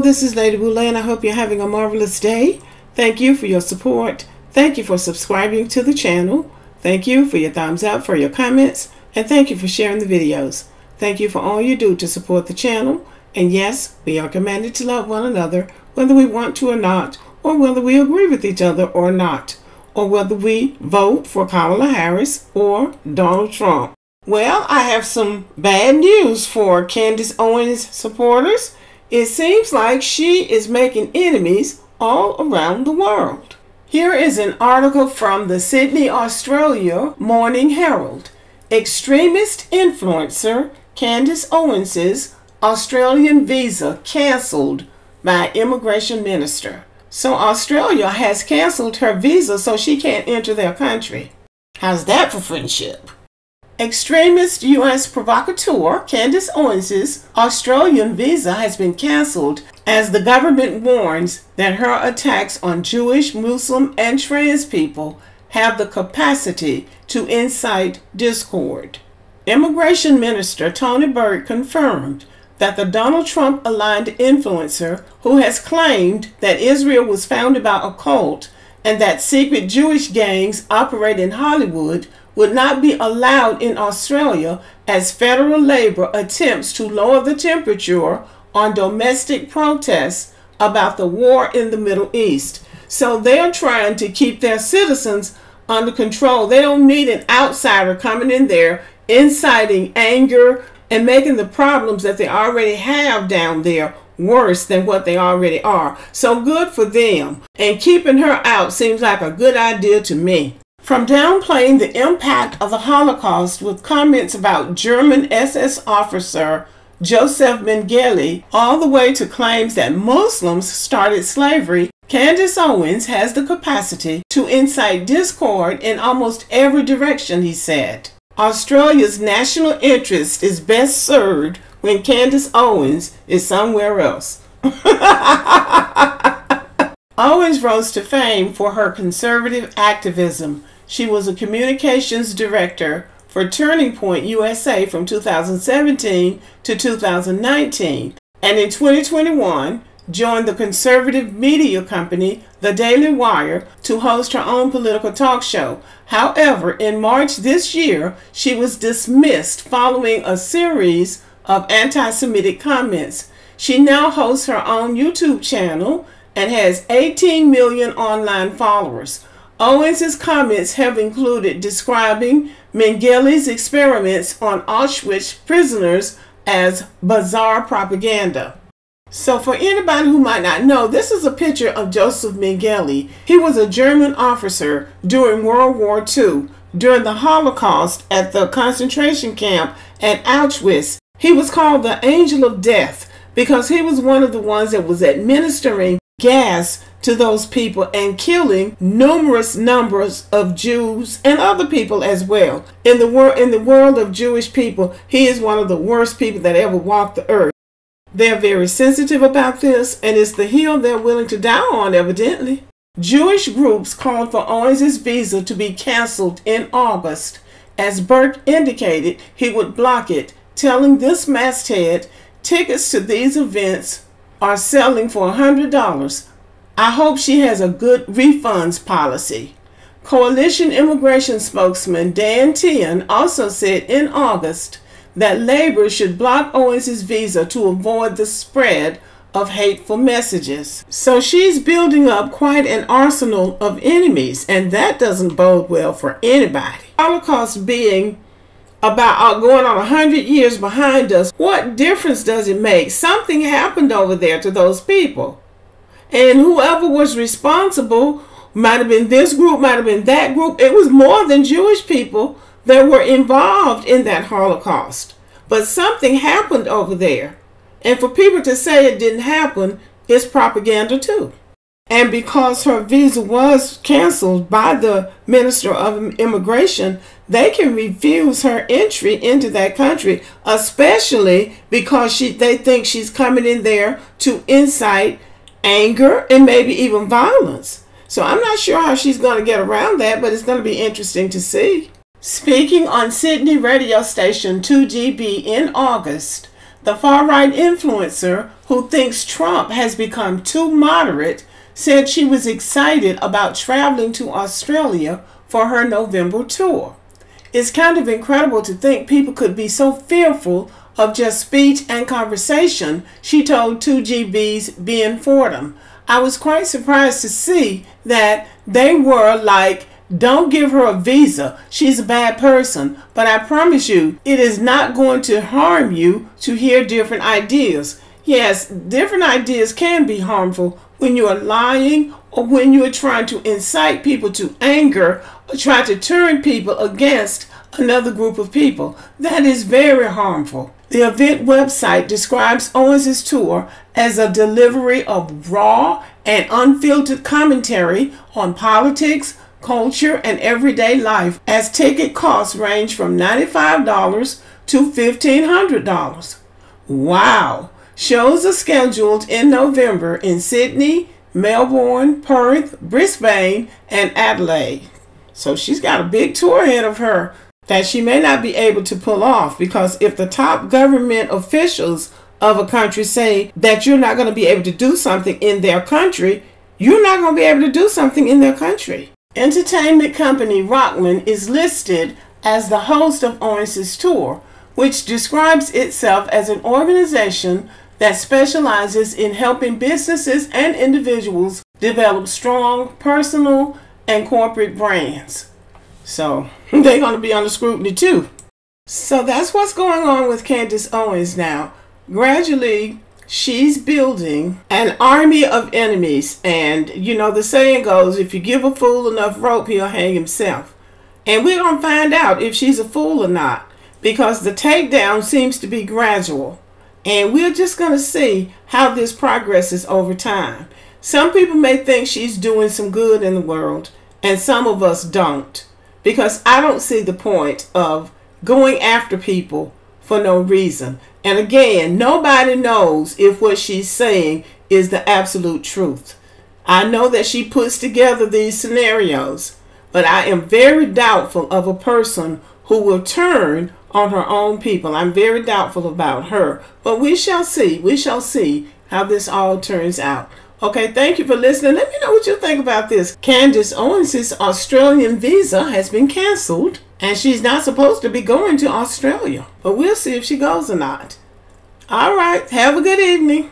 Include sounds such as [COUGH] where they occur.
this is Lady Boule, and I hope you're having a marvelous day. Thank you for your support. Thank you for subscribing to the channel. Thank you for your thumbs up, for your comments, and thank you for sharing the videos. Thank you for all you do to support the channel. And yes, we are commanded to love one another, whether we want to or not, or whether we agree with each other or not, or whether we vote for Kamala Harris or Donald Trump. Well, I have some bad news for Candace Owens supporters. It seems like she is making enemies all around the world. Here is an article from the Sydney, Australia Morning Herald. Extremist influencer Candace Owens's Australian visa cancelled by immigration minister. So Australia has canceled her visa so she can't enter their country. How's that for friendship? Extremist U.S. provocateur Candace Owens' Australian visa has been cancelled as the government warns that her attacks on Jewish, Muslim, and trans people have the capacity to incite discord. Immigration Minister Tony Burke confirmed that the Donald Trump aligned influencer who has claimed that Israel was founded by a cult and that secret Jewish gangs operate in Hollywood would not be allowed in Australia as federal Labor attempts to lower the temperature on domestic protests about the war in the Middle East. So they're trying to keep their citizens under control. They don't need an outsider coming in there inciting anger and making the problems that they already have down there worse than what they already are. So good for them. And keeping her out seems like a good idea to me. From downplaying the impact of the Holocaust with comments about German SS officer Joseph Mengele, all the way to claims that Muslims started slavery, Candace Owens has the capacity to incite discord in almost every direction, he said. Australia's national interest is best served when Candace Owens is somewhere else. [LAUGHS] Owens rose to fame for her conservative activism she was a communications director for Turning Point USA from 2017 to 2019, and in 2021 joined the conservative media company The Daily Wire to host her own political talk show. However, in March this year, she was dismissed following a series of anti Semitic comments. She now hosts her own YouTube channel and has 18 million online followers. Owens' comments have included describing Mengele's experiments on Auschwitz prisoners as bizarre propaganda. So, for anybody who might not know, this is a picture of Joseph Mengele. He was a German officer during World War II, during the Holocaust at the concentration camp at Auschwitz. He was called the Angel of Death because he was one of the ones that was administering gas to those people and killing numerous numbers of Jews and other people as well. In the world in the world of Jewish people, he is one of the worst people that ever walked the earth. They're very sensitive about this and it's the hill they're willing to die on evidently. Jewish groups called for Owens' visa to be canceled in August. As Burke indicated, he would block it, telling this masthead tickets to these events are selling for $100 I hope she has a good refunds policy. Coalition immigration spokesman Dan Tehan also said in August that Labor should block Owens' visa to avoid the spread of hateful messages. So she's building up quite an arsenal of enemies, and that doesn't bode well for anybody. Holocaust being about uh, going on 100 years behind us, what difference does it make? Something happened over there to those people. And whoever was responsible might have been this group, might have been that group. It was more than Jewish people that were involved in that Holocaust. But something happened over there. And for people to say it didn't happen is propaganda too. And because her visa was canceled by the Minister of Immigration, they can refuse her entry into that country, especially because she they think she's coming in there to incite anger, and maybe even violence. So I'm not sure how she's going to get around that, but it's going to be interesting to see. Speaking on Sydney radio station 2GB in August, The far right influencer who thinks Trump has become too moderate said she was excited about traveling to Australia for her November tour. It's kind of incredible to think people could be so fearful of just speech and conversation, she told 2GB's Ben Fordham. I was quite surprised to see that they were like, don't give her a visa. She's a bad person. But I promise you, it is not going to harm you to hear different ideas. Yes, different ideas can be harmful when you are lying or when you are trying to incite people to anger try to turn people against another group of people. That is very harmful. The event website describes Owens' tour as a delivery of raw and unfiltered commentary on politics, culture, and everyday life, as ticket costs range from $95 to $1,500. Wow! Shows are scheduled in November in Sydney, Melbourne, Perth, Brisbane, and Adelaide. So she's got a big tour ahead of her that she may not be able to pull off because if the top government officials of a country say that you're not going to be able to do something in their country, you're not going to be able to do something in their country. Entertainment company Rockman is listed as the host of Owens' tour, which describes itself as an organization that specializes in helping businesses and individuals develop strong personal and corporate brands. So [LAUGHS] they're going to be under scrutiny too. So that's what's going on with Candace Owens now. Gradually, she's building an army of enemies. And you know, the saying goes if you give a fool enough rope, he'll hang himself. And we're going to find out if she's a fool or not because the takedown seems to be gradual. And we're just going to see how this progresses over time. Some people may think she's doing some good in the world, and some of us don't because I don't see the point of going after people for no reason. And again, nobody knows if what she's saying is the absolute truth. I know that she puts together these scenarios, but I am very doubtful of a person who will turn on her own people. I'm very doubtful about her, but we shall see. We shall see how this all turns out. Okay, thank you for listening. Let me know what you think about this. Candace Owens' Australian visa has been canceled, and she's not supposed to be going to Australia. But we'll see if she goes or not. All right, have a good evening.